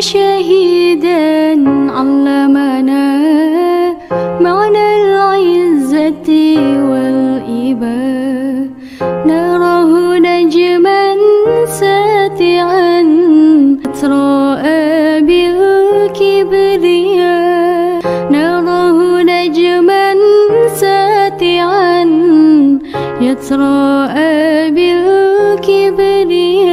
شهيدا علمنا معنى العزة والإباء نراه نجما ساتعا أتراء بالكبرياء. نراه نجما ساتعا يتراءى بالكبرياء.